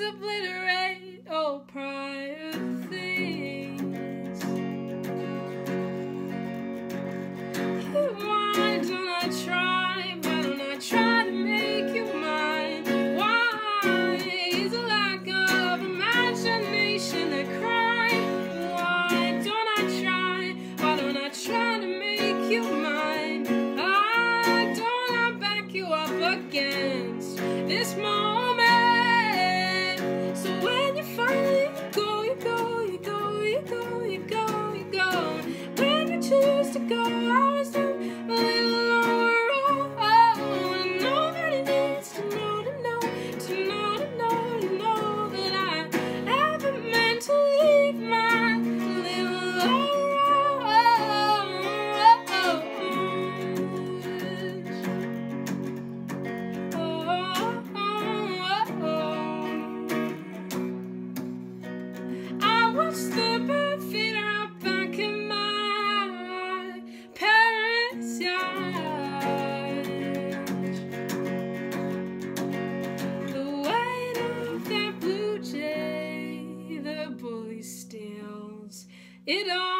obliterate all pride. It all.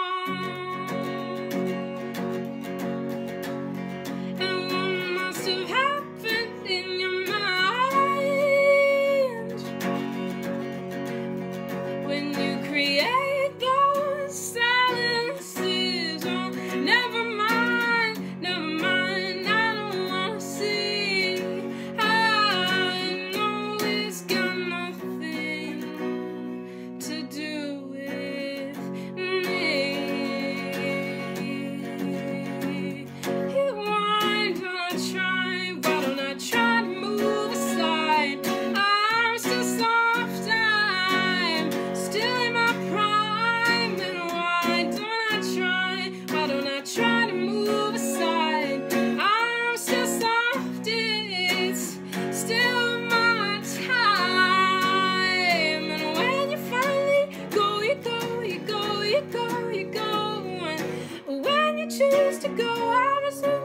Choose to go, I resume